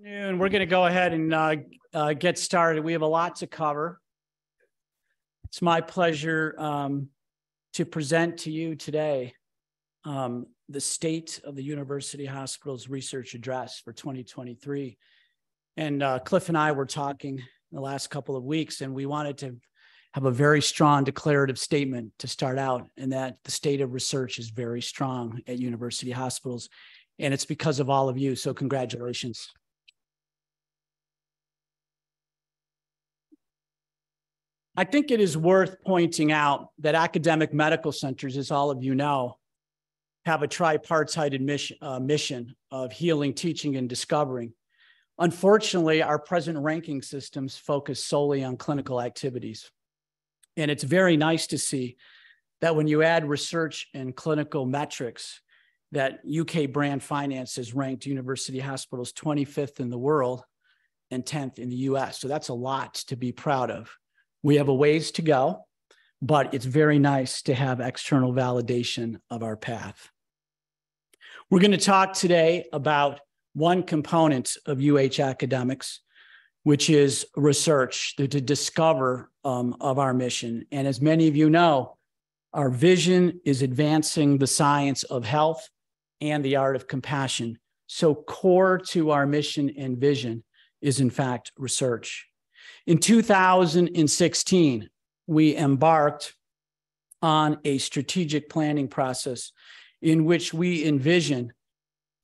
afternoon. We're going to go ahead and uh, uh, get started. We have a lot to cover. It's my pleasure um, to present to you today um, the state of the University Hospital's research address for 2023. And uh, Cliff and I were talking the last couple of weeks, and we wanted to have a very strong declarative statement to start out, and that the state of research is very strong at university hospitals. And it's because of all of you. So, congratulations. I think it is worth pointing out that academic medical centers, as all of you know, have a tripartite mission, uh, mission of healing, teaching, and discovering. Unfortunately, our present ranking systems focus solely on clinical activities. And it's very nice to see that when you add research and clinical metrics, that UK Brand Finance has ranked university hospitals 25th in the world and 10th in the US. So that's a lot to be proud of. We have a ways to go, but it's very nice to have external validation of our path. We're going to talk today about one component of UH academics, which is research to, to discover um, of our mission. And as many of you know, our vision is advancing the science of health and the art of compassion. So, core to our mission and vision is, in fact, research. In 2016, we embarked on a strategic planning process in which we envision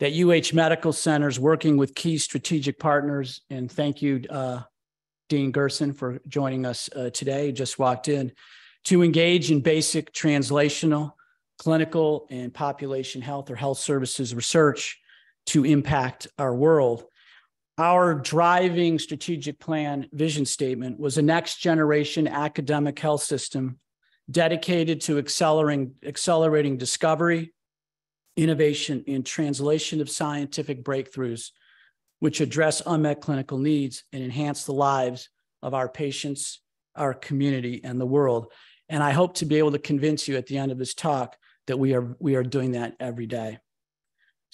that UH Medical Centers working with key strategic partners, and thank you, uh, Dean Gerson, for joining us uh, today, just walked in, to engage in basic translational, clinical, and population health or health services research to impact our world our driving strategic plan vision statement was a next generation academic health system dedicated to accelerating, accelerating discovery, innovation, and translation of scientific breakthroughs, which address unmet clinical needs and enhance the lives of our patients, our community, and the world. And I hope to be able to convince you at the end of this talk that we are, we are doing that every day.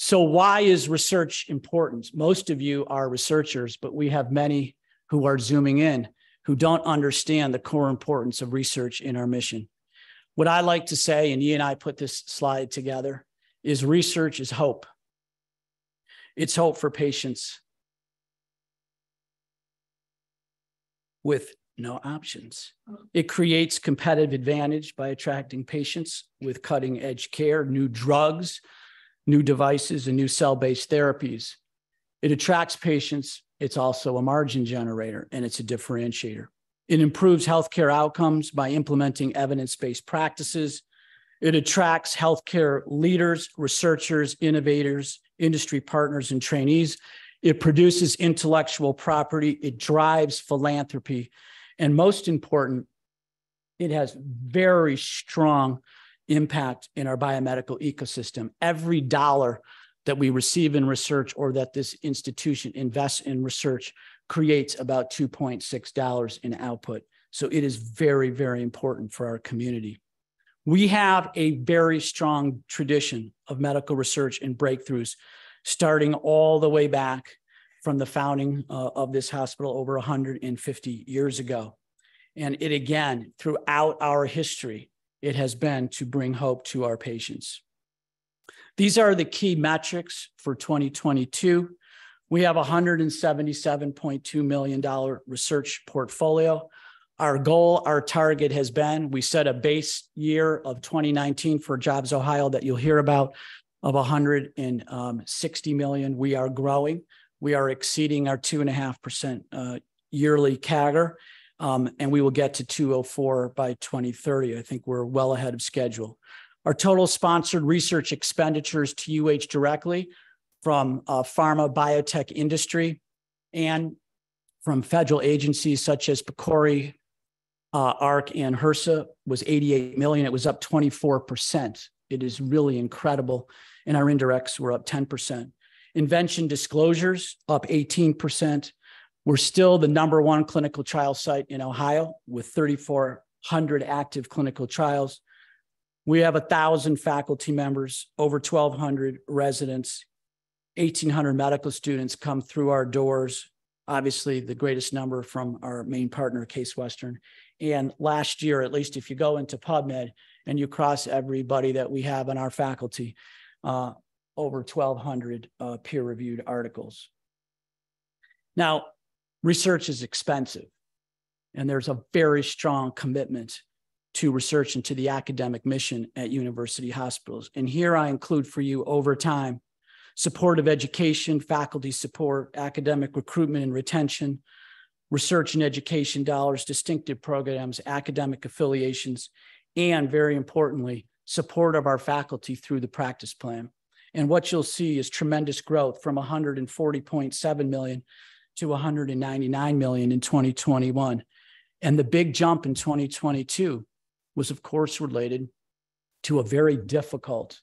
So, why is research important? Most of you are researchers, but we have many who are zooming in who don't understand the core importance of research in our mission. What I like to say, and Yi and I put this slide together, is research is hope. It's hope for patients with no options. It creates competitive advantage by attracting patients with cutting edge care, new drugs, new devices and new cell based therapies. It attracts patients. It's also a margin generator and it's a differentiator. It improves healthcare outcomes by implementing evidence based practices. It attracts healthcare leaders, researchers, innovators, industry partners, and trainees. It produces intellectual property. It drives philanthropy. And most important, it has very strong impact in our biomedical ecosystem. Every dollar that we receive in research or that this institution invests in research creates about $2.6 in output. So it is very, very important for our community. We have a very strong tradition of medical research and breakthroughs, starting all the way back from the founding uh, of this hospital over 150 years ago. And it again, throughout our history, it has been to bring hope to our patients. These are the key metrics for 2022. We have $177.2 million research portfolio. Our goal, our target has been we set a base year of 2019 for Jobs Ohio that you'll hear about of 160 million. We are growing. We are exceeding our 2.5% uh, yearly CAGR um, and we will get to 204 by 2030. I think we're well ahead of schedule. Our total sponsored research expenditures to UH directly from uh, pharma biotech industry and from federal agencies such as PCORI, uh, AHRQ, and HRSA was 88 million. It was up 24%. It is really incredible. And our indirects were up 10%. Invention disclosures up 18%. We're still the number one clinical trial site in Ohio with 3,400 active clinical trials. We have a thousand faculty members, over 1,200 residents, 1,800 medical students come through our doors. Obviously, the greatest number from our main partner, Case Western. And last year, at least if you go into PubMed and you cross everybody that we have on our faculty, uh, over 1,200 uh, peer-reviewed articles. Now, research is expensive, and there's a very strong commitment to research and to the academic mission at university hospitals. And here I include for you over time supportive education, faculty support, academic recruitment and retention, research and education dollars, distinctive programs, academic affiliations, and very importantly, support of our faculty through the practice plan. And what you'll see is tremendous growth from 140.7 million to 199 million in 2021. And the big jump in 2022 was, of course, related to a very difficult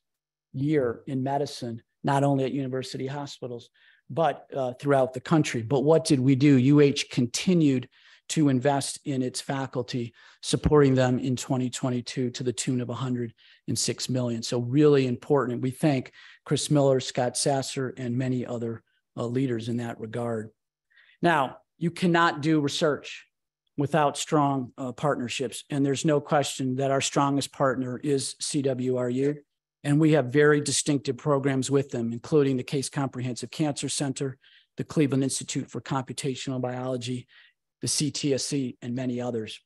year in medicine, not only at university hospitals, but uh, throughout the country. But what did we do? UH continued to invest in its faculty, supporting them in 2022 to the tune of 106 million. So really important. We thank Chris Miller, Scott Sasser, and many other uh, leaders in that regard. Now, you cannot do research without strong uh, partnerships. And there's no question that our strongest partner is CWRU. And we have very distinctive programs with them, including the Case Comprehensive Cancer Center, the Cleveland Institute for Computational Biology, the CTSC, and many others.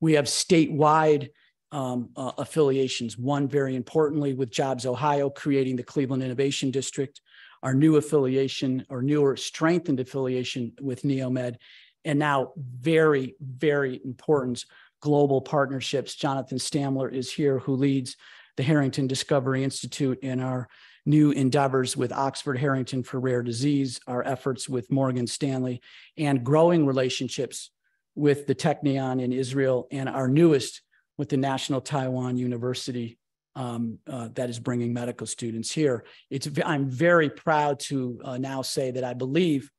We have statewide um, uh, affiliations, one very importantly with Jobs Ohio, creating the Cleveland Innovation District, our new affiliation or newer strengthened affiliation with Neomed, and now very, very important global partnerships. Jonathan Stamler is here, who leads the Harrington Discovery Institute and our new endeavors with Oxford Harrington for rare disease, our efforts with Morgan Stanley, and growing relationships with the Technion in Israel, and our newest with the National Taiwan University um, uh, that is bringing medical students here. It's, I'm very proud to uh, now say that I believe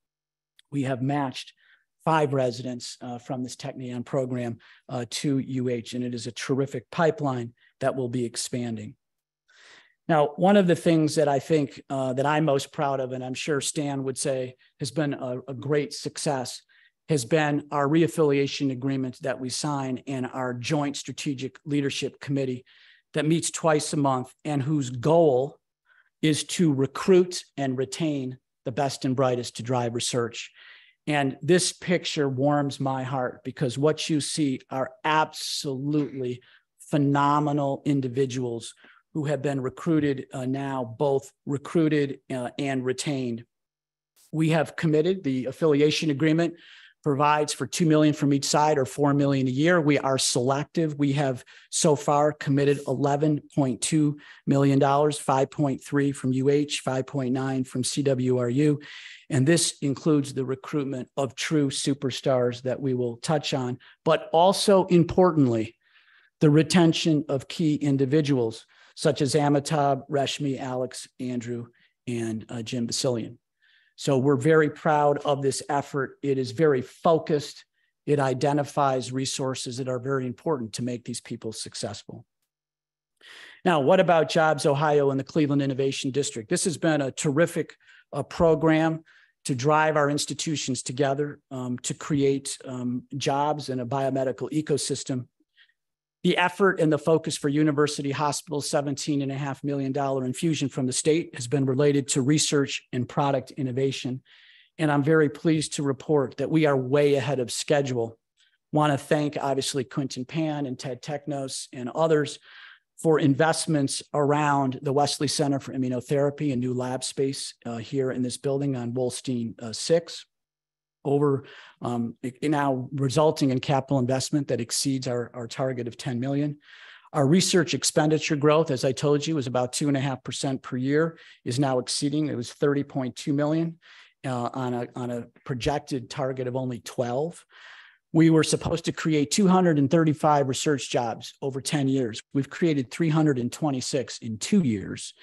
we have matched five residents uh, from this Technion program uh, to UH, and it is a terrific pipeline that will be expanding. Now, one of the things that I think uh, that I'm most proud of, and I'm sure Stan would say has been a, a great success, has been our reaffiliation agreement that we sign and our joint strategic leadership committee that meets twice a month and whose goal is to recruit and retain the best and brightest to drive research. And this picture warms my heart because what you see are absolutely phenomenal individuals who have been recruited uh, now, both recruited uh, and retained. We have committed the affiliation agreement provides for 2 million from each side or 4 million a year. We are selective. We have so far committed 11.2 million dollars, 5.3 from UH, 5.9 from CWRU. And this includes the recruitment of true superstars that we will touch on, but also importantly, the retention of key individuals such as Amitabh, Reshmi, Alex, Andrew, and uh, Jim Basilion. So we're very proud of this effort. It is very focused. It identifies resources that are very important to make these people successful. Now, what about Jobs Ohio and the Cleveland Innovation District? This has been a terrific uh, program to drive our institutions together um, to create um, jobs and a biomedical ecosystem the effort and the focus for University Hospital's $17.5 million infusion from the state has been related to research and product innovation. And I'm very pleased to report that we are way ahead of schedule. Want to thank, obviously, Quintin Pan and Ted Teknos and others for investments around the Wesley Center for Immunotherapy and new lab space uh, here in this building on Wolstein uh, 6 over um, now resulting in capital investment that exceeds our, our target of 10 million. Our research expenditure growth, as I told you, was about two and a half percent per year, is now exceeding. It was 30.2 million uh, on a on a projected target of only 12. We were supposed to create 235 research jobs over 10 years. We've created 326 in two years.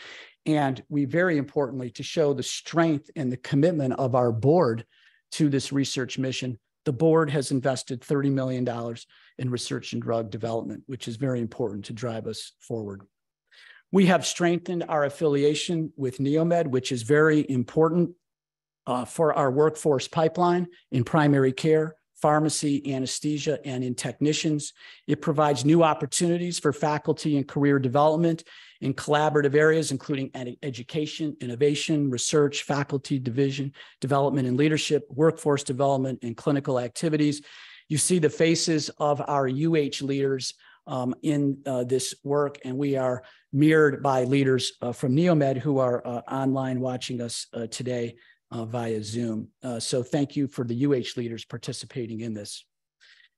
And we very importantly, to show the strength and the commitment of our board to this research mission, the board has invested $30 million in research and drug development, which is very important to drive us forward. We have strengthened our affiliation with Neomed, which is very important uh, for our workforce pipeline in primary care, pharmacy, anesthesia, and in technicians. It provides new opportunities for faculty and career development in collaborative areas, including ed education, innovation, research, faculty division, development and leadership, workforce development, and clinical activities. You see the faces of our UH leaders um, in uh, this work, and we are mirrored by leaders uh, from Neomed who are uh, online watching us uh, today uh, via Zoom. Uh, so thank you for the UH leaders participating in this.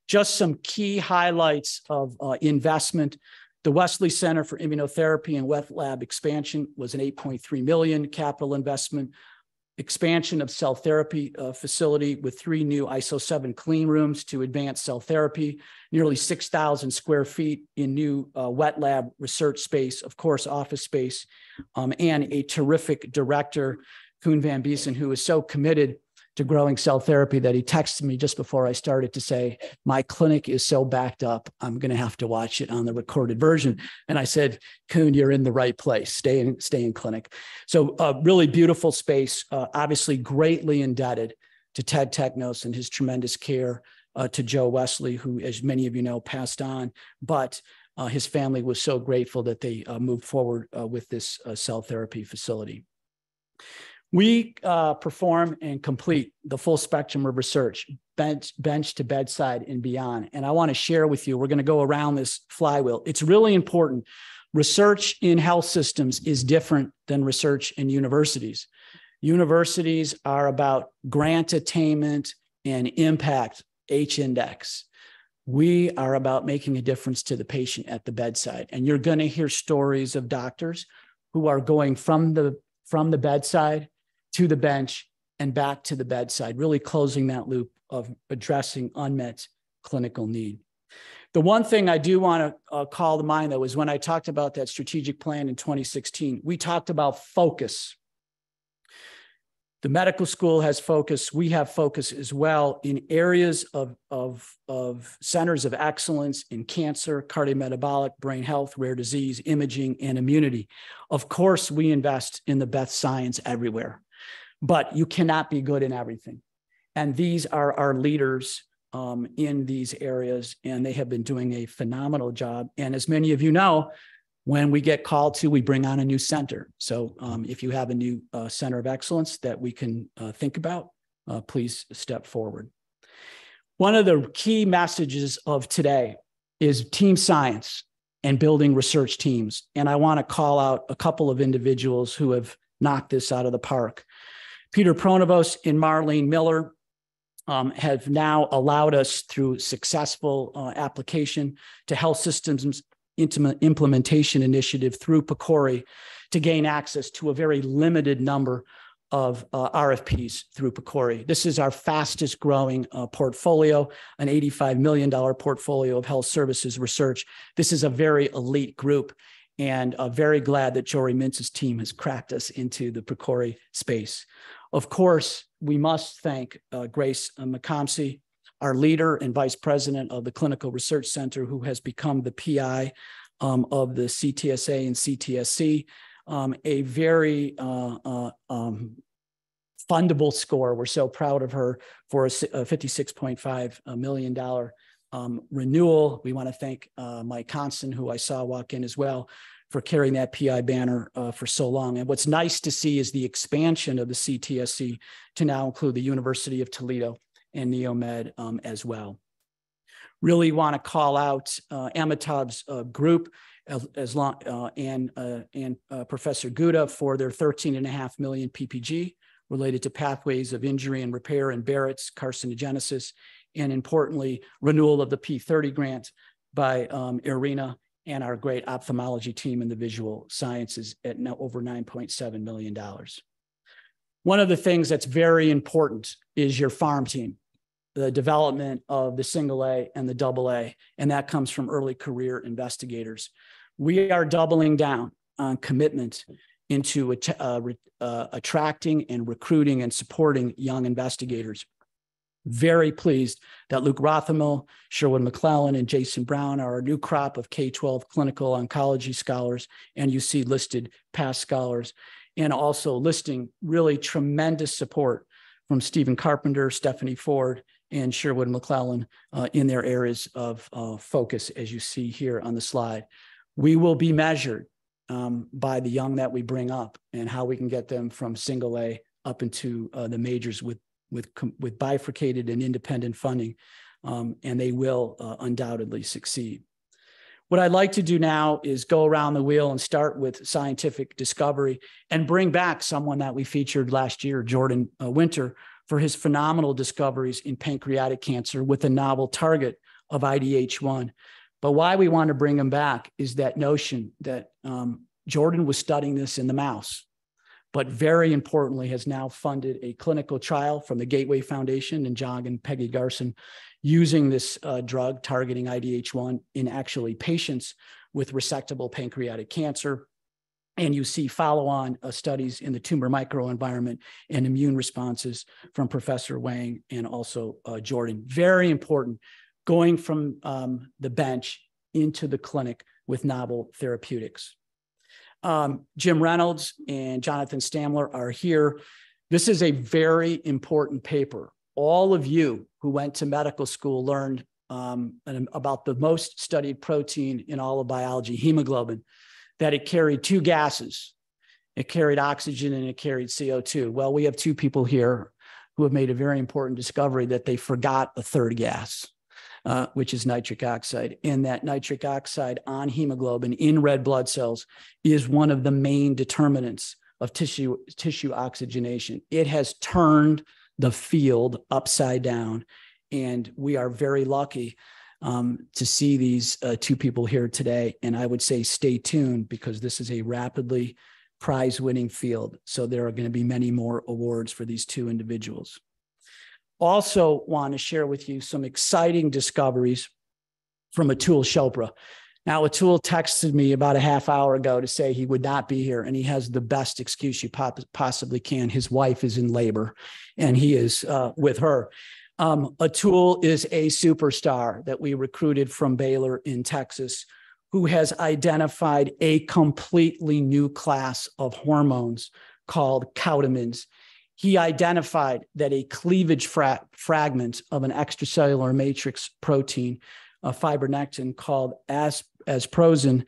Just some key highlights of investment. The Wesley Center for Immunotherapy and Wet Lab expansion was an 8.3 million capital investment expansion of cell therapy uh, facility with three new ISO 7 clean rooms to advance cell therapy, nearly 6,000 square feet in new uh, wet lab research space, of course, office space, um, and a terrific director, Koen Van Besien, who is so committed to growing cell therapy that he texted me just before I started to say, My clinic is so backed up, I'm going to have to watch it on the recorded version. And I said, Koen, you're in the right place. Stay in, stay in clinic. So, a uh, really beautiful space, uh, obviously greatly indebted to Ted Teknos and his tremendous care, uh, to Joe Wesley, who, as many of you know, passed on. But uh, his family was so grateful that they uh, moved forward with this cell therapy facility. We uh, perform and complete the full spectrum of research, bench, bench to bedside and beyond. And I want to share with you, we're going to go around this flywheel. It's really important. Research in health systems is different than research in universities. Universities are about grant attainment and impact, H index. We are about making a difference to the patient at the bedside. And you're going to hear stories of doctors who are going from the from the bedside to the bench and back to the bedside, really closing that loop of addressing unmet clinical need. The one thing I do want to uh, call to mind, though, is when I talked about that strategic plan in 2016, we talked about focus. The medical school has focus. We have focus as well in areas of, of, of centers of excellence in cancer, cardiometabolic, brain health, rare disease, imaging, and immunity. Of course, we invest in the best science everywhere but you cannot be good in everything. And these are our leaders um, in these areas, and they have been doing a phenomenal job. And as many of you know, when we get called to, we bring on a new center. So um, if you have a new uh, center of excellence that we can uh, think about, uh, please step forward. One of the key messages of today is team science and building research teams. And I want to call out a couple of individuals who have knocked this out of the park. Peter Pronovost and Marlene Miller um, have now allowed us through successful uh, application to health systems implementation initiative through PCORI to gain access to a very limited number of uh, RFPs through PCORI. This is our fastest growing uh, portfolio, an $85 million portfolio of health services research. This is a very elite group and uh, very glad that Jory Mintz's team has cracked us into the PCORI space. Of course, we must thank uh, Grace uh, McComsey, our leader and vice president of the Clinical Research Center, who has become the PI um, of the CTSA and CTSC, um, a very uh, uh, um, fundable score. We're so proud of her for a, a $56.5 uh, million um, renewal. We want to thank uh, Mike Konstan, who I saw walk in as well, for carrying that PI banner uh, for so long. And what's nice to see is the expansion of the CTSC to now include the University of Toledo and Neomed um, as well. Really want to call out uh, Amitabh's uh, group as, as long, uh, and, uh, and uh, Professor Guda for their 13 and a half million PPG related to pathways of injury and repair and Barrett's carcinogenesis, and importantly, renewal of the P30 grant by um, Irina and our great ophthalmology team in the visual sciences at now over $9.7 million. One of the things that's very important is your farm team, the development of the single A and the double A, and that comes from early career investigators. We are doubling down on commitment into uh, uh, attracting and recruiting and supporting young investigators. Very pleased that Luke Rothermel, Sherwood McClellan, and Jason Brown are a new crop of K 12 clinical oncology scholars, and you see listed past scholars, and also listing really tremendous support from Stephen Carpenter, Stephanie Ford, and Sherwood McClellan uh, in their areas of uh, focus, as you see here on the slide. We will be measured um, by the young that we bring up and how we can get them from single A up into uh, the majors with with with bifurcated and independent funding, um, and they will uh, undoubtedly succeed. What I'd like to do now is go around the wheel and start with scientific discovery and bring back someone that we featured last year, Jordan uh, Winter, for his phenomenal discoveries in pancreatic cancer with a novel target of IDH1. But why we want to bring him back is that notion that um, Jordan was studying this in the mouse but very importantly has now funded a clinical trial from the Gateway Foundation and John and Peggy Garson using this uh, drug targeting IDH1 in actually patients with resectable pancreatic cancer. And you see follow on uh, studies in the tumor microenvironment and immune responses from Professor Wang and also uh, Jordan. Very important going from um, the bench into the clinic with novel therapeutics. Um, Jim Reynolds and Jonathan Stamler are here. This is a very important paper. All of you who went to medical school learned um, about the most studied protein in all of biology, hemoglobin, that it carried two gases. It carried oxygen and it carried CO2. Well, we have two people here who have made a very important discovery that they forgot a third gas uh, which is nitric oxide. And that nitric oxide on hemoglobin in red blood cells is one of the main determinants of tissue, tissue oxygenation. It has turned the field upside down. And we are very lucky um, to see these uh, two people here today. And I would say stay tuned because this is a rapidly prize winning field. So there are going to be many more awards for these two individuals also want to share with you some exciting discoveries from Atul Chopra. Now, Atul texted me about a half hour ago to say he would not be here, and he has the best excuse you possibly can. His wife is in labor, and he is uh, with her. Um, Atul is a superstar that we recruited from Baylor in Texas, who has identified a completely new class of hormones called cautamins he identified that a cleavage fra- fragment of an extracellular matrix protein, a fibronectin called as- asprosin,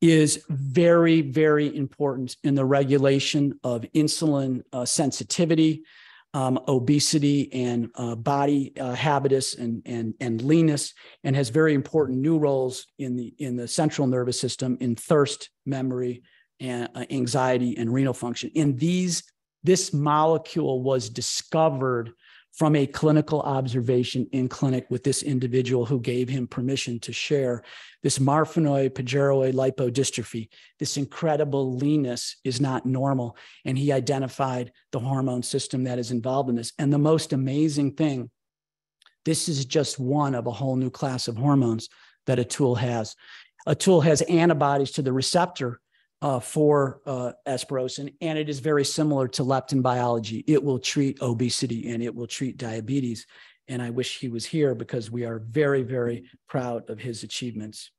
is very, very important in the regulation of insulin uh, sensitivity, um, obesity, and uh, body uh, habitus and, and, and leanness, and has very important new roles in the, in the central nervous system in thirst, memory, and uh, anxiety, and renal function. In these this molecule was discovered from a clinical observation in clinic with this individual who gave him permission to share this marfanoid progeroid lipodystrophy. This incredible leanness is not normal. And he identified the hormone system that is involved in this. And the most amazing thing this is just one of a whole new class of hormones that Atul has. Atul has antibodies to the receptor uh, for uh, and it is very similar to leptin biology. It will treat obesity and it will treat diabetes. And I wish he was here because we are very, very proud of his achievements.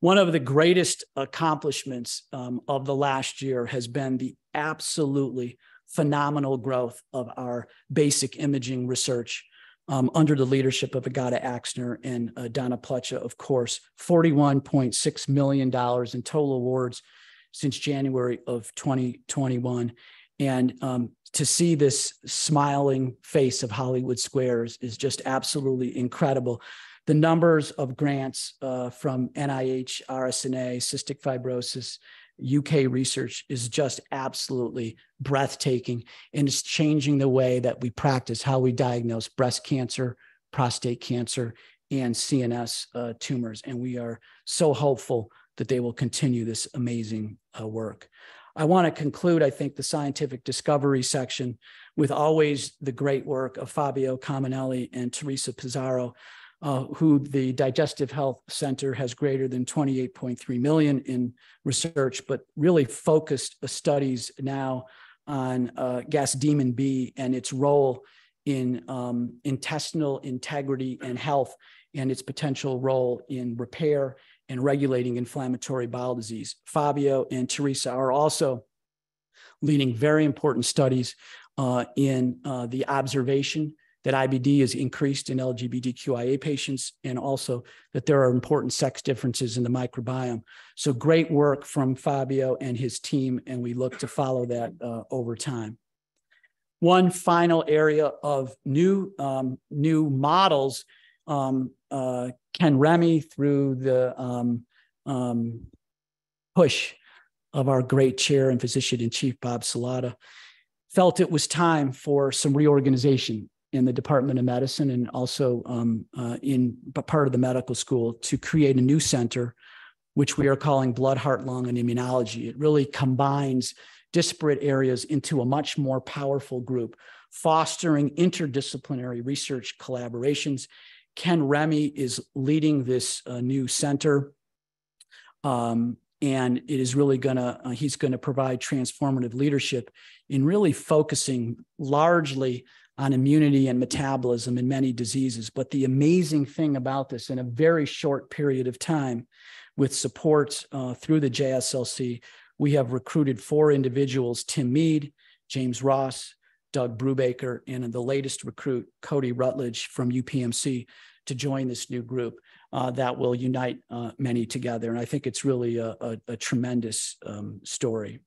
One of the greatest accomplishments um, of the last year has been the absolutely phenomenal growth of our basic imaging research um, under the leadership of Agata Exner and uh, Donna Plecha, of course, $41.6 million in total awards since January of 2021. And um, to see this smiling face of Hollywood Squares is just absolutely incredible. The numbers of grants uh, from NIH, RSNA, cystic fibrosis, UK research is just absolutely breathtaking and it's changing the way that we practice how we diagnose breast cancer, prostate cancer, and CNS uh, tumors. And we are so hopeful that they will continue this amazing uh, work. I want to conclude, I think, the scientific discovery section with always the great work of Fabio Cominelli and Teresa Pizarro, uh, who the Digestive Health Center has greater than 28.3 million in research, but really focused studies now on uh, gasdermin B and its role in um, intestinal integrity and health and its potential role in repair and regulating inflammatory bowel disease. Fabio and Teresa are also leading very important studies uh, in uh, the observation that IBD is increased in LGBTQIA patients and also that there are important sex differences in the microbiome. So great work from Fabio and his team, and we look to follow that uh, over time. One final area of new, um, new models, um, uh, Ken Remy through the um, um push of our great chair and physician in chief, Bob Salata, felt it was time for some reorganization in the Department of Medicine and also um, uh, in part of the medical school to create a new center, which we are calling Blood, Heart, Lung, and Immunology. It really combines disparate areas into a much more powerful group, fostering interdisciplinary research collaborations. Ken Remy is leading this uh, new center. Um, and it is really going to uh, he's going to provide transformative leadership in really focusing largely on immunity and metabolism in many diseases but the amazing thing about this in a very short period of time with support uh, through the jslc we have recruited four individuals tim mead james ross doug brubaker and the latest recruit cody rutledge from upmc to join this new group uh, that will unite uh, many together. And I think it's really a, a, a tremendous um, story.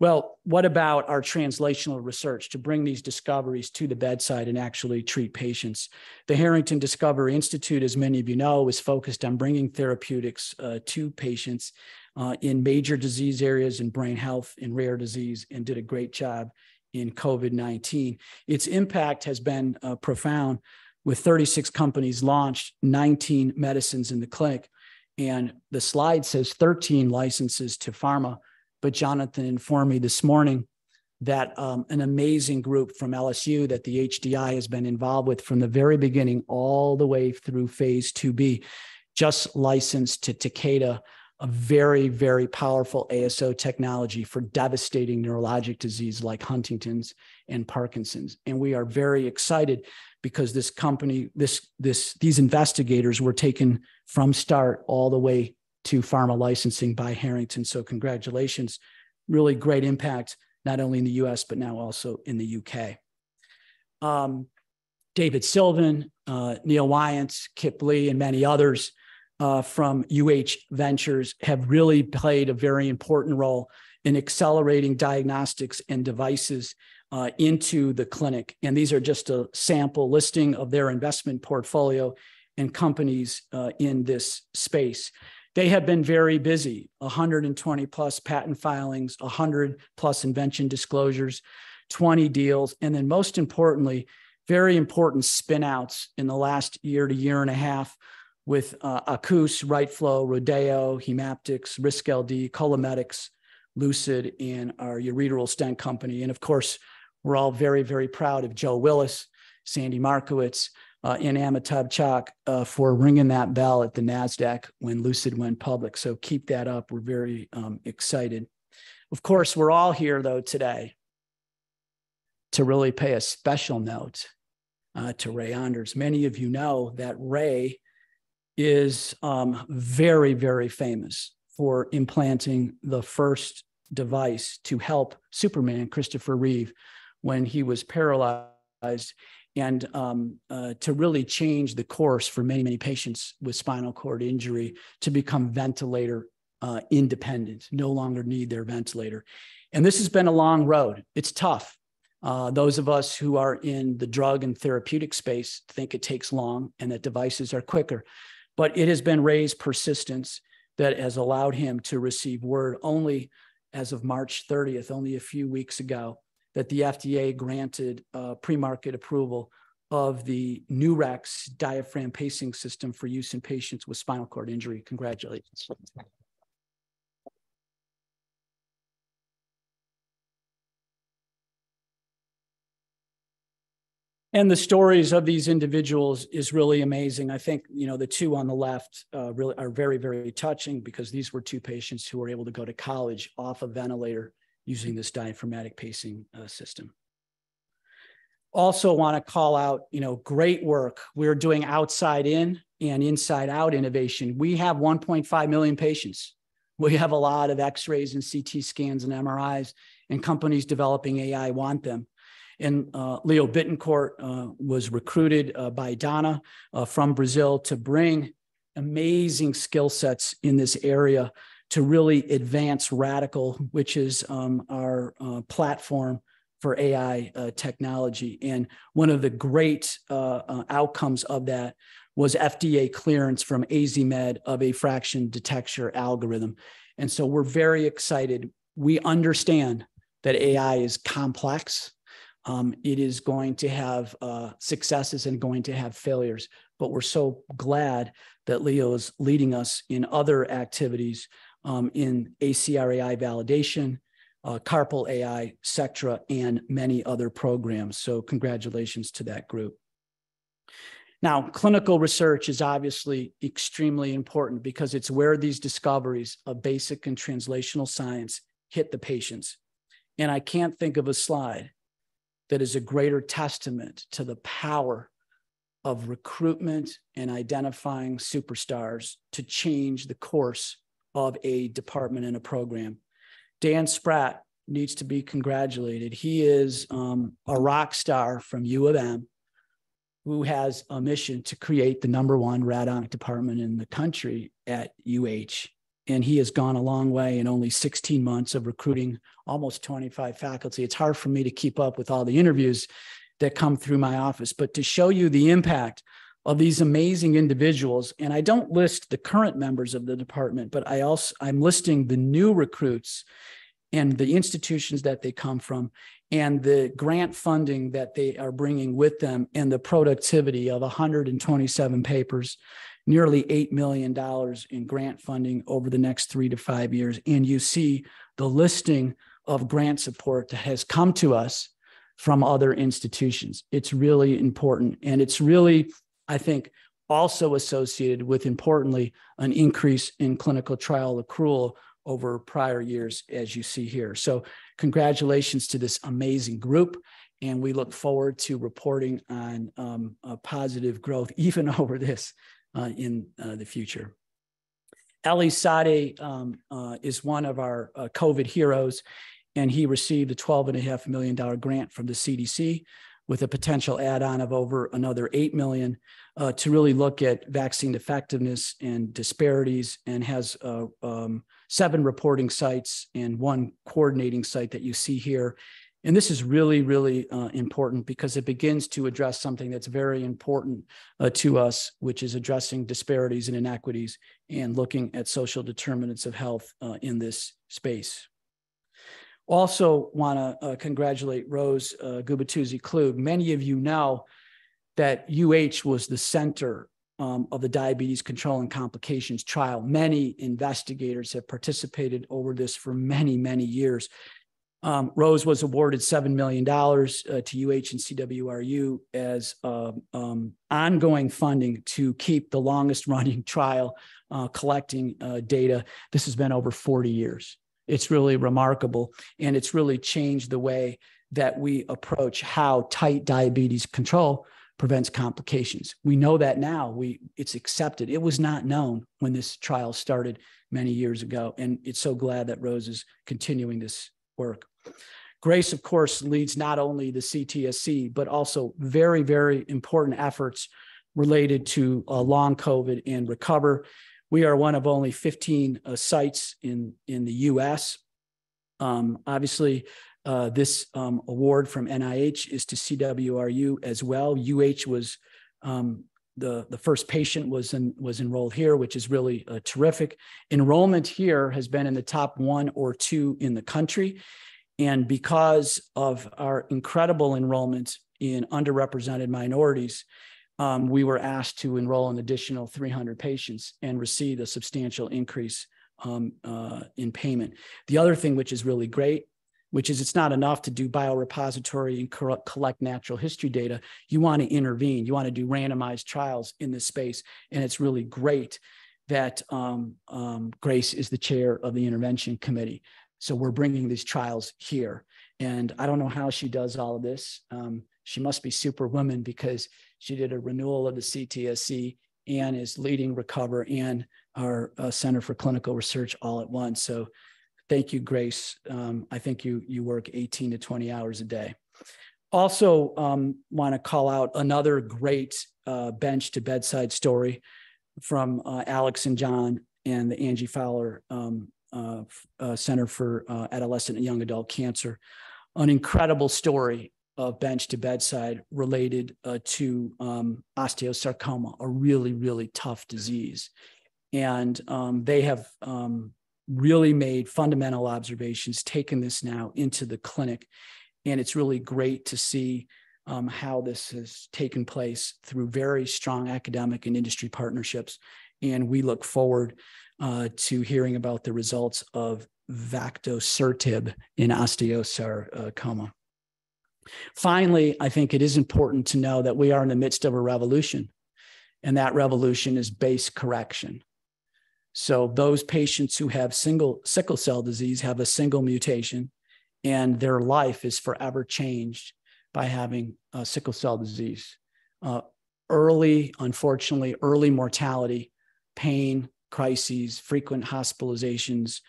Well, what about our translational research to bring these discoveries to the bedside and actually treat patients? The Harrington Discovery Institute, as many of you know, is focused on bringing therapeutics uh, to patients uh, in major disease areas in brain health and rare disease and did a great job in COVID 19. Its impact has been uh, profound with 36 companies launched, 19 medicines in the clinic. And the slide says 13 licenses to pharma. But Jonathan informed me this morning that um, an amazing group from LSU that the HDI has been involved with from the very beginning all the way through phase 2B just licensed to Takeda a very, very powerful ASO technology for devastating neurologic disease like Huntington's and Parkinson's. And we are very excited because this company, this, this, these investigators were taken from start all the way to pharma licensing by Harrington. So congratulations, really great impact, not only in the US, but now also in the UK. Um, David Sylvan, uh, Neil Wyant, Kip Lee, and many others uh, from UH Ventures have really played a very important role in accelerating diagnostics and devices uh, into the clinic. And these are just a sample listing of their investment portfolio and companies uh, in this space. They have been very busy 120 plus patent filings, 100 plus invention disclosures, 20 deals, and then most importantly, very important spinouts in the last year to year and a half with uh, Akouos, RightFlow, Rodeo, Hemaptics, RiskLD, Colometics, Lucid, and our ureteral stent company. And of course, we're all very, very proud of Joe Willis, Sandy Markowitz, uh, and Amitabh Chak uh, for ringing that bell at the NASDAQ when Lucid went public. So keep that up. We're very um, excited. Of course, we're all here, though, today to really pay a special note uh, to Ray Onders. Many of you know that Ray is um, very, very famous for implanting the first device to help Superman, Christopher Reeve, when he was paralyzed and um, uh, to really change the course for many, many patients with spinal cord injury to become ventilator uh, independent, no longer need their ventilator. And this has been a long road. It's tough. Uh, those of us who are in the drug and therapeutic space think it takes long and that devices are quicker. But it has been Ray's persistence that has allowed him to receive word only as of March 30th, only a few weeks ago, that the FDA granted uh, pre-market approval of the NeuRx diaphragm pacing system for use in patients with spinal cord injury. Congratulations. And the stories of these individuals is really amazing. I think you know the two on the left uh, really are very very touching because these were two patients who were able to go to college off a ventilator using this diaphragmatic pacing uh, system. Also want to call out, you know, great work. We're doing outside in and inside out innovation. We have 1.5 million patients. We have a lot of x-rays and CT scans and MRIs and companies developing AI want them. And uh, Leo Bittencourt uh, was recruited uh, by Donna uh, from Brazil to bring amazing skill sets in this area to really advance Radical, which is um, our uh, platform for AI uh, technology. And one of the great outcomes of that was FDA clearance from AZMed of a fraction detection algorithm. And so we're very excited. We understand that AI is complex. Um, it is going to have uh, successes and going to have failures. But we're so glad that Leo is leading us in other activities um, in ACR-AI validation, uh, Carpal AI, Sectra, and many other programs. So congratulations to that group. Now, clinical research is obviously extremely important because it's where these discoveries of basic and translational science hit the patients. And I can't think of a slide that is a greater testament to the power of recruitment and identifying superstars to change the course of a department and a program. Dan Spratt needs to be congratulated. He is um, a rock star from U of M who has a mission to create the number one radon department in the country at UH. And he has gone a long way in only 16 months of recruiting almost 25 faculty. It's hard for me to keep up with all the interviews that come through my office, but to show you the impact of these amazing individuals, and I don't list the current members of the department, but I also I'm listing the new recruits and the institutions that they come from and the grant funding that they are bringing with them and the productivity of 127 papers nearly $8 million in grant funding over the next three to five years and you see the listing of grant support that has come to us from other institutions it's really important and it's really i think also associated with importantly an increase in clinical trial accrual over prior years, as you see here. So congratulations to this amazing group. And we look forward to reporting on um, positive growth even over this in uh, the future. Elie Saade um, uh, is one of our uh, COVID heroes, and he received a $12.5 million grant from the CDC with a potential add-on of over another 8 million uh, to really look at vaccine effectiveness and disparities and has uh, um, seven reporting sites and one coordinating site that you see here. And this is really, really uh, important because it begins to address something that's very important uh, to us, which is addressing disparities and inequities and looking at social determinants of health uh, in this space. Also want to uh, congratulate Rose uh, Gubitosi-Klug. Many of you know that UH was the center um, of the diabetes control and complications trial. Many investigators have participated over this for many, many years. Um, Rose was awarded $7 million uh, to UH and CWRU as uh, um, ongoing funding to keep the longest running trial uh, collecting uh, data. This has been over 40 years. It's really remarkable. And it's really changed the way that we approach how tight diabetes control prevents complications. We know that now. We it's accepted. It was not known when this trial started many years ago, and it's so glad that Rose is continuing this work. Grace, of course, leads not only the CTSC but also very, very important efforts related to uh, long COVID and recover. We are one of only 15 uh, sites in in the U.S. Um, obviously, uh, this um, award from NIH is to CWRU as well. UH was um, the, the first patient was in, was enrolled here, which is really uh, terrific. Enrollment here has been in the top one or two in the country. And because of our incredible enrollment in underrepresented minorities, um, we were asked to enroll an additional 300 patients and receive a substantial increase um, uh, in payment. The other thing, which is really great, which is it's not enough to do biorepository and collect natural history data. You want to intervene. You want to do randomized trials in this space. And it's really great that um, um, Grace is the chair of the intervention committee. So we're bringing these trials here. And I don't know how she does all of this. Um, she must be superwoman because she did a renewal of the CTSC and is leading Recover and our uh, Center for Clinical Research all at once. So thank you, Grace. Um, I think you you work 18 to 20 hours a day. Also, um, want to call out another great uh, bench to bedside story from uh, Alex and John and the Angie Fowler um, Center for uh, Adolescent and Young Adult Cancer. An incredible story of bench to bedside related uh, to um, osteosarcoma, a really, really tough disease. And um, they have um, really made fundamental observations, taken this now into the clinic. And it's really great to see um, how this has taken place through very strong academic and industry partnerships. And we look forward uh, to hearing about the results of Vactosertib in osteosarcoma. Finally, I think it is important to know that we are in the midst of a revolution, and that revolution is base correction. So those patients who have single sickle cell disease have a single mutation, and their life is forever changed by having uh, sickle cell disease. Uh, early, unfortunately, early mortality, pain, crises, frequent hospitalizations,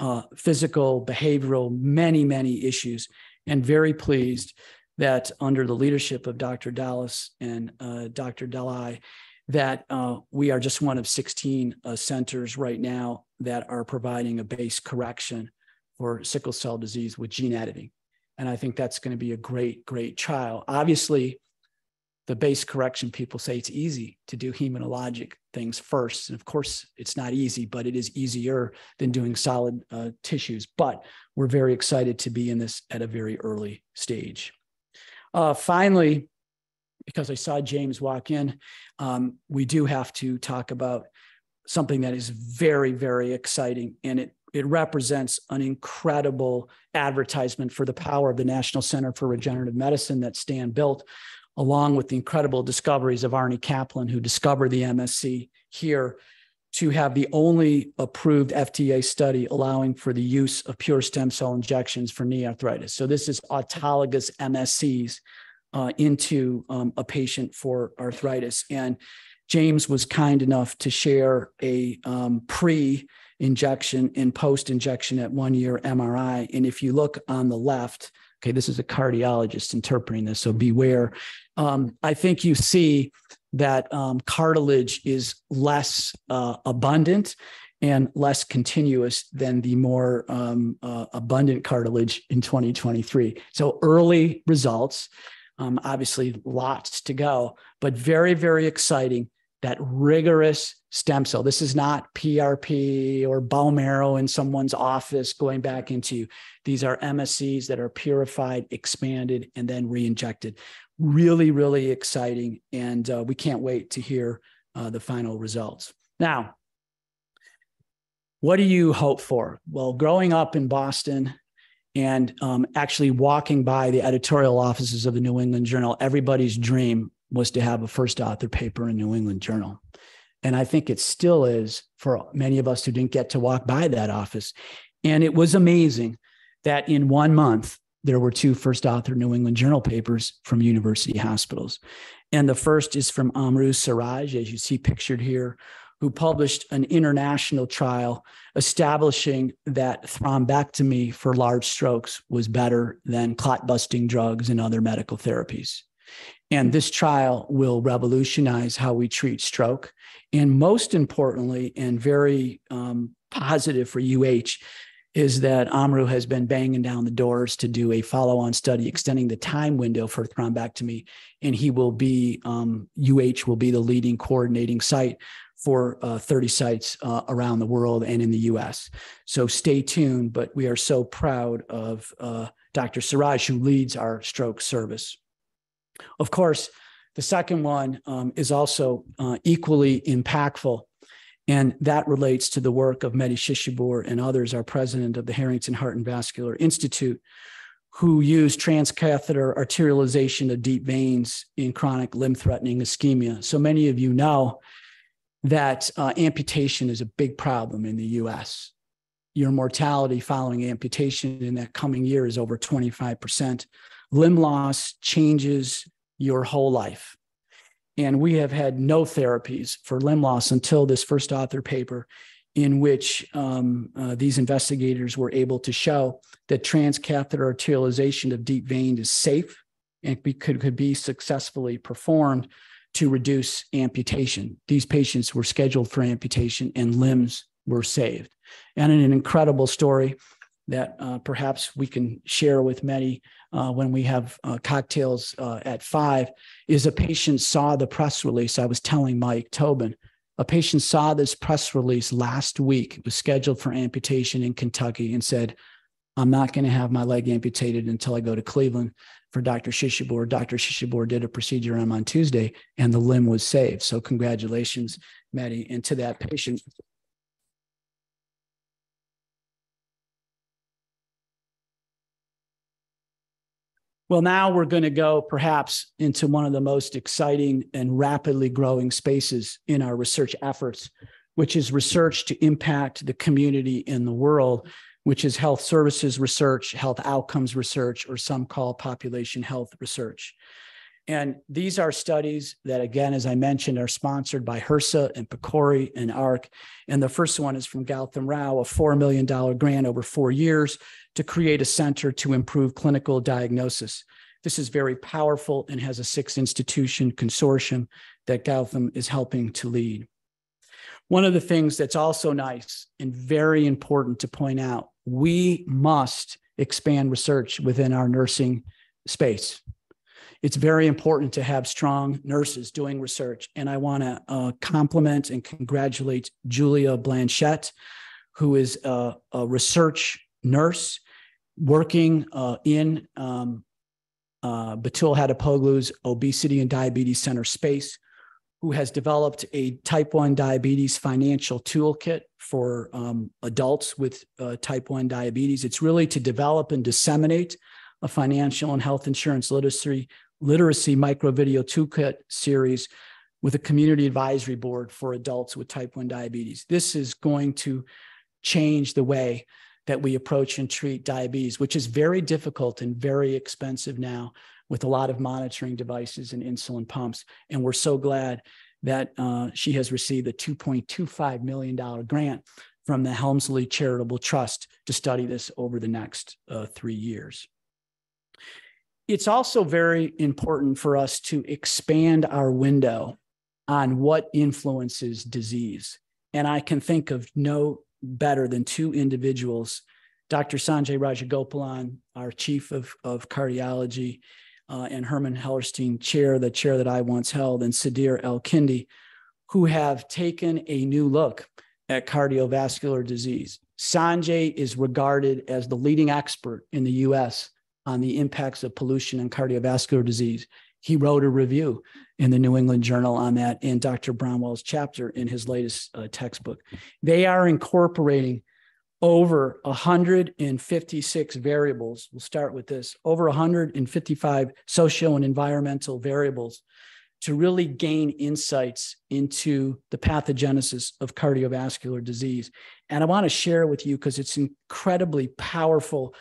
uh, physical, behavioral, many, many issues and very pleased that under the leadership of Dr. Dallas and uh, Dr. Delai, that uh, we are just one of 16 uh, centers right now that are providing a base correction for sickle cell disease with gene editing. And I think that's going to be a great, great trial. Obviously, the base correction people say it's easy to do hematologic things first. And of course, it's not easy, but it is easier than doing solid uh, tissues. But we're very excited to be in this at a very early stage. Uh, finally, because I saw James walk in, um, we do have to talk about something that is very, very exciting. And it, it represents an incredible advertisement for the power of the National Center for Regenerative Medicine that Stan built along with the incredible discoveries of Arnie Caplan, who discovered the MSC here, to have the only approved FDA study allowing for the use of pure stem cell injections for knee arthritis. So this is autologous MSCs uh, into um, a patient for arthritis. And James was kind enough to share a um, pre injection and post injection at one year MRI. And if you look on the left, okay, this is a cardiologist interpreting this, so beware um, I think you see that um, cartilage is less uh, abundant and less continuous than the more um, uh, abundant cartilage in 2023. So early results, um, obviously lots to go, but very, very exciting. That rigorous stem cell. This is not PRP or bone marrow in someone's office going back into you. These are MSCs that are purified, expanded, and then re-injected really, really exciting. And uh, we can't wait to hear uh, the final results. Now, what do you hope for? Well, growing up in Boston and um, actually walking by the editorial offices of the New England Journal, everybody's dream was to have a first author paper in New England Journal. And I think it still is for many of us who didn't get to walk by that office. And it was amazing that in one month, there were two first author New England Journal papers from university hospitals. And the first is from Amrou Sarraj, as you see pictured here, who published an international trial establishing that thrombectomy for large strokes was better than clot busting drugs and other medical therapies. And this trial will revolutionize how we treat stroke. And most importantly, and very um, positive for UH, is that Amrou has been banging down the doors to do a follow on study extending the time window for thrombectomy. And he will be, um, UH will be the leading coordinating site for uh, 30 sites uh, around the world and in the US. So stay tuned, but we are so proud of uh, Dr. Sarraj, who leads our stroke service. Of course, the second one um, is also uh, equally impactful and that relates to the work of Mehdi Shishehbor and others, our president of the Harrington Heart and Vascular Institute, who use transcatheter arterialization of deep veins in chronic limb threatening ischemia. So many of you know that uh, amputation is a big problem in the US. Your mortality following amputation in that coming year is over 25%. limb loss changes your whole life. And we have had no therapies for limb loss until this first author paper, in which um, uh, these investigators were able to show that transcatheter arterialization of deep vein is safe and be, could, could be successfully performed to reduce amputation. These patients were scheduled for amputation and limbs were saved. And an incredible story that uh, perhaps we can share with many uh, when we have uh, cocktails uh, at five is a patient saw the press release. I was telling Mike Tobin, a patient saw this press release last week. It was scheduled for amputation in Kentucky and said, I'm not going to have my leg amputated until I go to Cleveland for Dr. Shishehbor. Dr. Shishehbor did a procedure on him on Tuesday and the limb was saved. So congratulations, Mehdi. And to that patient, Well, now we're going to go perhaps into one of the most exciting and rapidly growing spaces in our research efforts, which is research to impact the community in the world, which is health services research, health outcomes research, or some call population health research. And these are studies that, again, as I mentioned, are sponsored by HRSA and PCORI and AHRQ. And the first one is from Gautam Rao, a $4 million grant over four years to create a center to improve clinical diagnosis. This is very powerful and has a six institution consortium that Gautam is helping to lead. One of the things that's also nice and very important to point out we must expand research within our nursing space. It's very important to have strong nurses doing research. And I want to uh, compliment and congratulate Julia Blanchette, who is a, a research nurse working uh, in um, uh, Betul Hatipoglu's Obesity and Diabetes Center space, who has developed a type 1 diabetes financial toolkit for um, adults with uh, type 1 diabetes. It's really to develop and disseminate a financial and health insurance literacy, literacy micro video toolkit series with a community advisory board for adults with type 1 diabetes. This is going to change the way that we approach and treat diabetes, which is very difficult and very expensive now with a lot of monitoring devices and insulin pumps. And we're so glad that uh, she has received a $2.25 million grant from the Helmsley Charitable Trust to study this over the next uh, three years. It's also very important for us to expand our window on what influences disease. And I can think of no better than two individuals Dr. Sanjay Rajagopalan, our chief of, of cardiology, uh, and Herman Hellerstein, chair, the chair that I once held, and Sadeer Al-Kindi, who have taken a new look at cardiovascular disease. Sanjay is regarded as the leading expert in the US on the impacts of pollution and cardiovascular disease. He wrote a review in the New England Journal on that in Dr. Braunwald's chapter in his latest uh, textbook. They are incorporating over 156 variables. We'll start with this over 155 social and environmental variables to really gain insights into the pathogenesis of cardiovascular disease. And I want to share with you because it's incredibly powerful.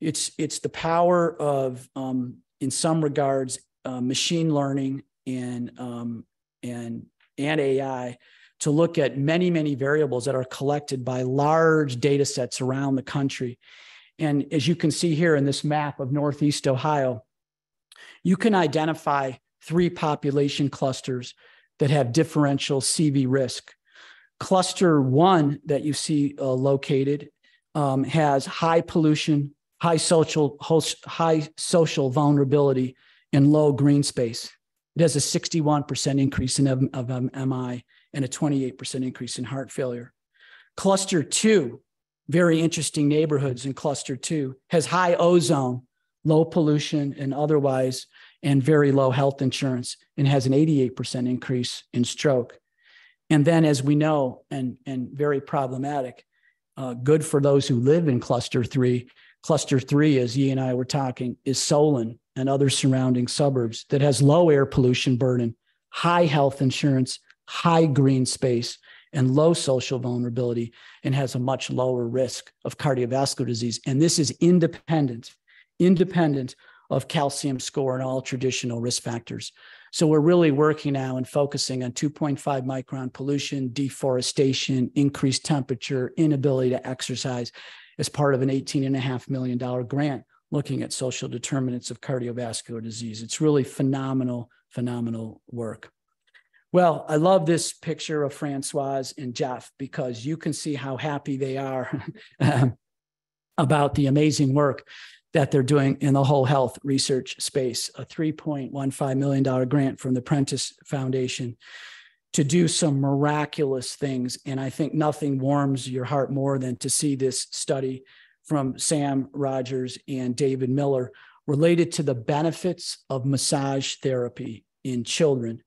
It's, it's the power of, um, in some regards, uh, machine learning and um, and and AI to look at many many variables that are collected by large data sets around the country. And as you can see here in this map of Northeast Ohio, you can identify three population clusters that have differential CV risk. Cluster one that you see uh, located um, has high pollution, high social, high social vulnerability and low green space. It has a 61% increase in of, MI and a 28% increase in heart failure. Cluster two, very interesting neighborhoods in cluster two, has high ozone, low pollution, and otherwise, and very low health insurance, and has an 88% increase in stroke. And then, as we know, and, and very problematic, uh, good for those who live in cluster three. Cluster three, as Yi and I were talking, is Solon, and other surrounding suburbs that has low air pollution burden, high health insurance, high green space, and low social vulnerability, and has a much lower risk of cardiovascular disease. And this is independent, independent of calcium score and all traditional risk factors. So we're really working now and focusing on 2.5 micron pollution, deforestation, increased temperature, inability to exercise as part of an $18.5 million grant looking at social determinants of cardiovascular disease. It's really phenomenal, phenomenal work. Well, I love this picture of Francoise and Jeff because you can see how happy they are um, about the amazing work that they're doing in the whole health research space. A $3.15 million grant from the Prentiss Foundation to do some miraculous things. And I think nothing warms your heart more than to see this study from Sam Rogers and David Miller related to the benefits of massage therapy in children,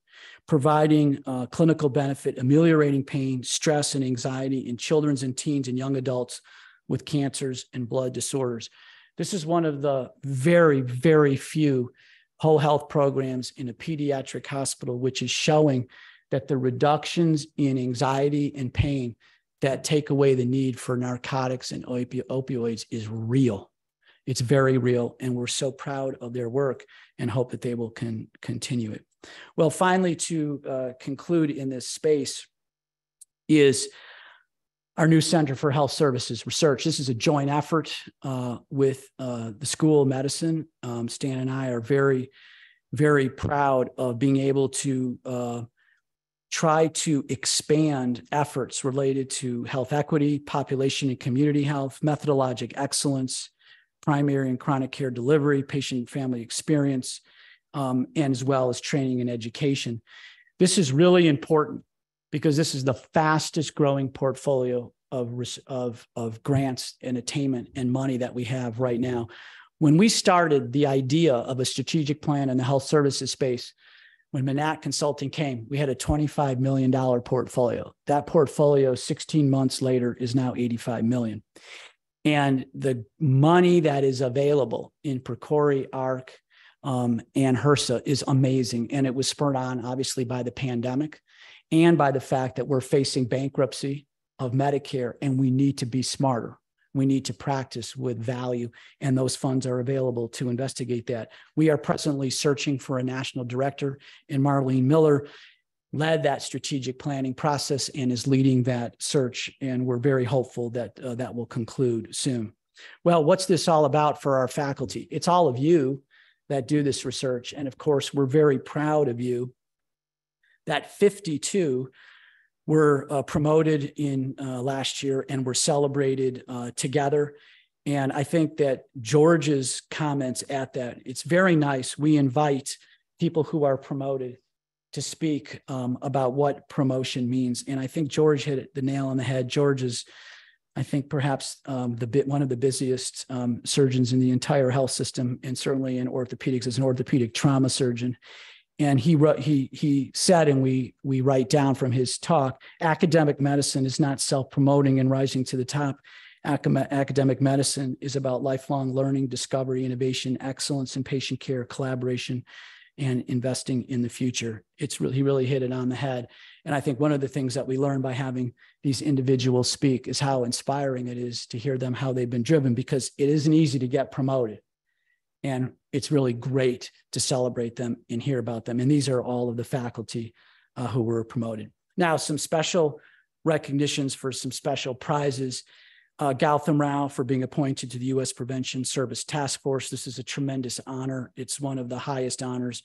providing uh, clinical benefit, ameliorating pain, stress, and anxiety in children's and teens and young adults with cancers and blood disorders. This is one of the very, very few whole health programs in a pediatric hospital, which is showing that the reductions in anxiety and pain that take away the need for narcotics and opi- opioids is real. It's very real, and we're so proud of their work and hope that they will con- continue it. Well, finally, to uh, conclude in this space is our new Center for Health Services Research. This is a joint effort uh, with uh, the School of Medicine. Um, Stan and I are very, very proud of being able to uh, try to expand efforts related to health equity, population and community health, methodologic excellence, primary and chronic care delivery, patient and family experience, um, and as well as training and education. This is really important because this is the fastest growing portfolio of, of, of grants and attainment and money that we have right now. When we started the idea of a strategic plan in the health services space, when Manatt Consulting came, we had a $25 million portfolio. That portfolio 16 months later is now 85 million. And the money that is available in PCORI, AHRQ, um, and HRSA is amazing. And it was spurred on, obviously, by the pandemic and by the fact that we're facing bankruptcy of Medicare and we need to be smarter. We need to practice with value, and those funds are available to investigate that. We are presently searching for a national director, and Marlene Miller led that strategic planning process and is leading that search. And we're very hopeful that uh, that will conclude soon. Well, what's this all about for our faculty? It's all of you that do this research. And of course, we're very proud of you that 52 were uh, promoted in uh, last year and were celebrated uh, together. And I think that George's comments at that, it's very nice. We invite people who are promoted to speak um, about what promotion means. And I think George hit the nail on the head. George is, I think, perhaps um, the bit one of the busiest um, surgeons in the entire health system, and certainly in orthopedics as an orthopedic trauma surgeon and he wrote he he said and we we write down from his talk academic medicine is not self-promoting and rising to the top. Academic medicine is about lifelong learning discovery innovation excellence in patient care collaboration and investing in the future. It's really he really hit it on the head. And i think one of the things that we learn by having these individuals speak is how inspiring it is to hear them how they've been driven because it isn't easy to get promoted and it's really great to celebrate them and hear about them. And these are all of the faculty uh, who were promoted. Now, some special recognitions for some special prizes. Uh, Rao for being appointed to the U.S. Prevention Service Task Force. This is a tremendous honor. It's one of the highest honors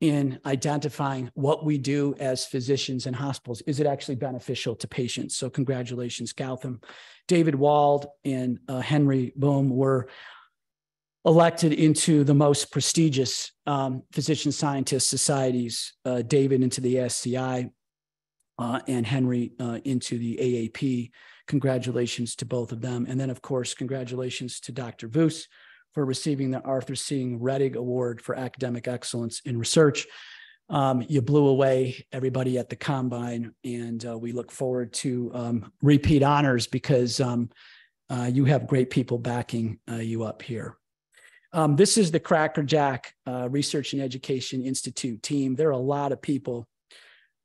in identifying what we do as physicians in hospitals. Is it actually beneficial to patients? So, congratulations, Gautam. David Wald and uh, Henry Boom were elected into the most prestigious um, physician scientist societies, uh, David into the ASCI uh, and Henry uh, into the AAP. Congratulations to both of them. And then, of course, congratulations to Dr. Voos for receiving the Arthur C. Rettig Award for Academic Excellence in Research. Um, you blew away everybody at the Combine, and uh, we look forward to um, repeat honors because um, uh, you have great people backing uh, you up here. Um, this is the Cracker Jack uh, Research and Education Institute team. There are a lot of people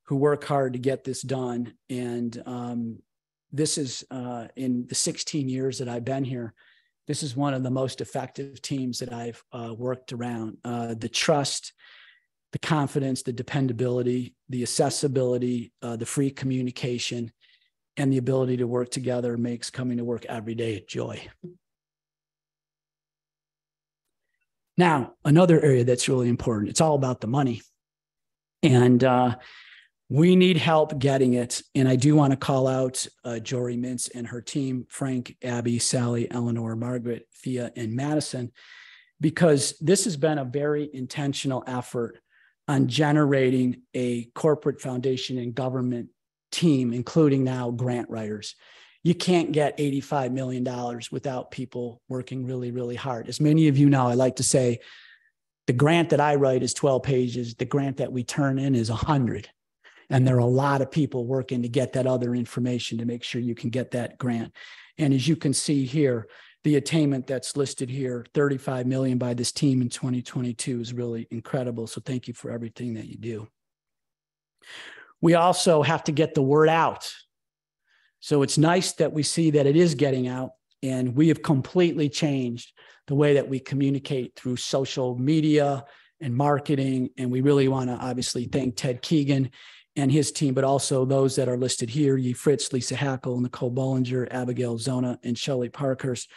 who work hard to get this done. And um, this is uh, in the 16 years that I've been here, this is one of the most effective teams that I've uh, worked around. Uh, the trust, the confidence, the dependability, the accessibility, uh, the free communication, and the ability to work together makes coming to work every day a joy. Now, another area that's really important, it's all about the money. And uh, we need help getting it. And I do want to call out uh, Jory Mintz and her team, Frank, Abby, Sally, Eleanor, Margaret, Thea, and Madison, because this has been a very intentional effort on generating a corporate foundation and government team, including now grant writers. You can't get $85 million without people working really, really hard. As many of you know, I like to say the grant that I write is 12 pages, the grant that we turn in is 100. And there are a lot of people working to get that other information to make sure you can get that grant. And as you can see here, the attainment that's listed here 35 million by this team in 2022 is really incredible so thank you for everything that you do we also have to get the word out. So it's nice that we see that it is getting out, and we have completely changed the way that we communicate through social media and marketing. And we really want to obviously thank Ted Keegan and his team, but also those that are listed here Yi Fritz, Lisa Hackle, Nicole Bollinger, Abigail Zona, and Shelley Parkhurst.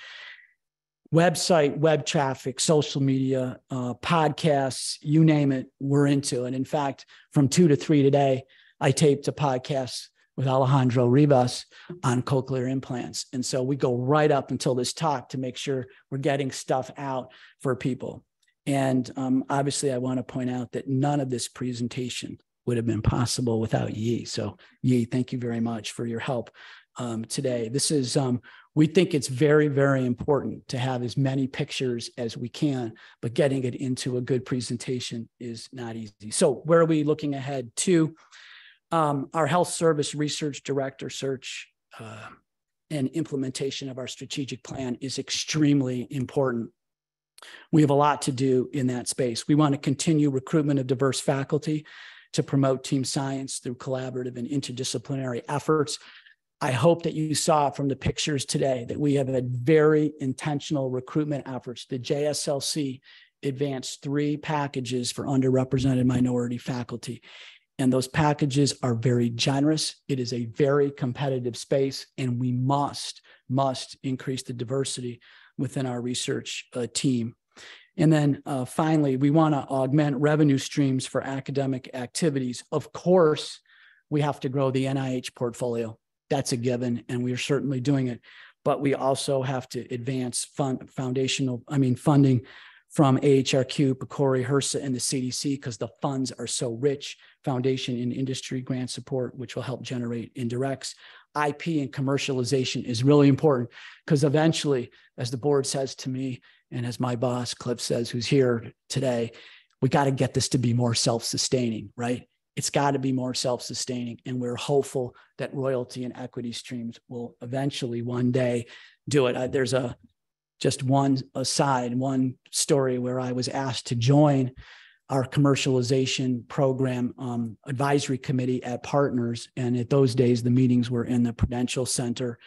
Website, web traffic, social media, uh, podcasts, you name it, we're into it. In fact, from two to three today, I taped a podcast with Alejandro Rivas on cochlear implants. And so we go right up until this talk to make sure we're getting stuff out for people. And um, obviously, I want to point out that none of this presentation would have been possible without Yi. So, Yi, thank you very much for your help um, today. This is, um, we think it's very, very important to have as many pictures as we can, but getting it into a good presentation is not easy. So, where are we looking ahead to? Um, our health service research director search uh, and implementation of our strategic plan is extremely important. We have a lot to do in that space. We want to continue recruitment of diverse faculty to promote team science through collaborative and interdisciplinary efforts. I hope that you saw from the pictures today that we have had very intentional recruitment efforts. The JSLC advanced three packages for underrepresented minority faculty and those packages are very generous. It is a very competitive space, and we must, must increase the diversity within our research uh, team. And then uh, finally, we want to augment revenue streams for academic activities. Of course, we have to grow the NIH portfolio. That's a given, and we are certainly doing it. But we also have to advance fund, foundational, I mean, funding from AHRQ, PCORI, HRSA, and the CDC because the funds are so rich. Foundation and industry grant support, which will help generate indirects. IP and commercialization is really important because eventually, as the board says to me, and as my boss, Cliff, says, who's here today, we got to get this to be more self sustaining, right? It's got to be more self sustaining. And we're hopeful that royalty and equity streams will eventually one day do it. Uh, there's a just one aside, one story where I was asked to join our commercialization program um, advisory committee at Partners. And at those days, the meetings were in the Prudential Center.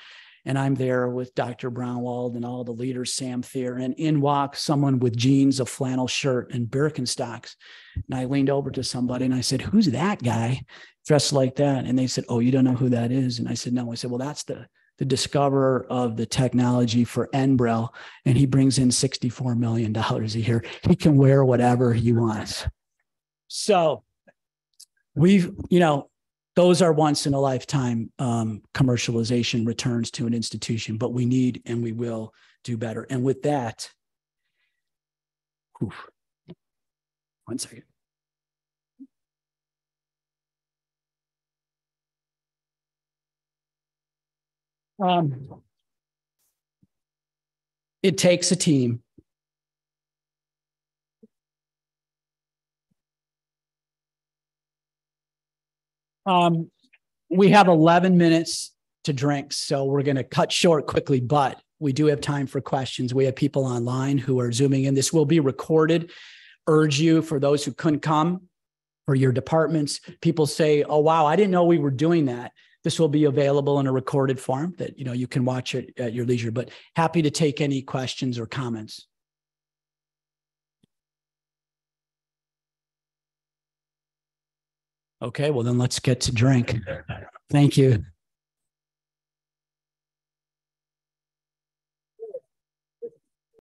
And I'm there with Dr. Braunwald and all the leaders, Sam Thier. And in walks someone with jeans, a flannel shirt, and Birkenstocks. And I leaned over to somebody and I said, Who's that guy dressed like that? And they said, Oh, you don't know who that is? And I said, No. I said, Well, that's the the discoverer of the technology for Enbrel, and he brings in $64 million a year. He can wear whatever he wants. So we've, you know, those are once in a lifetime um, commercialization returns to an institution, but we need and we will do better. And with that, whew, one second. Um, it takes a team. Um, we have 11 minutes to drink, so we're going to cut short quickly, but we do have time for questions. We have people online who are zooming in. This will be recorded. Urge you for those who couldn't come for your departments. People say, Oh, wow, I didn't know we were doing that This will be available in a recorded form that, you know, you can watch it at your leisure, but happy to take any questions or comments. Okay, well then let's get to drink. Thank you.